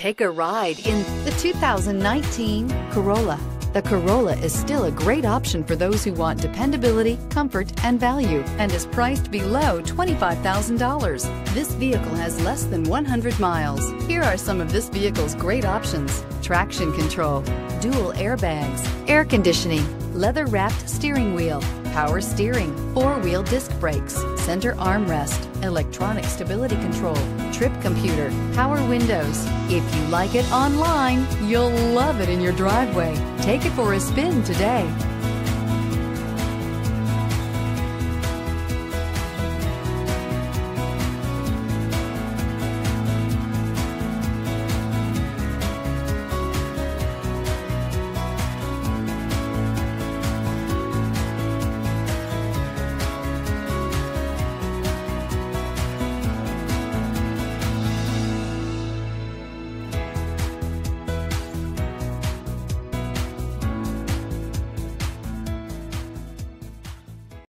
Take a ride in the 2019 Corolla. The Corolla is still a great option for those who want dependability, comfort, and value, and is priced below $25,000. This vehicle has less than 100 miles. Here are some of this vehicle's great options. Traction control, dual airbags, air conditioning, leather-wrapped steering wheel, power steering, four-wheel disc brakes, center armrest, electronic stability control, trip computer, power windows. If you like it online, you'll love it in your driveway. Take it for a spin today.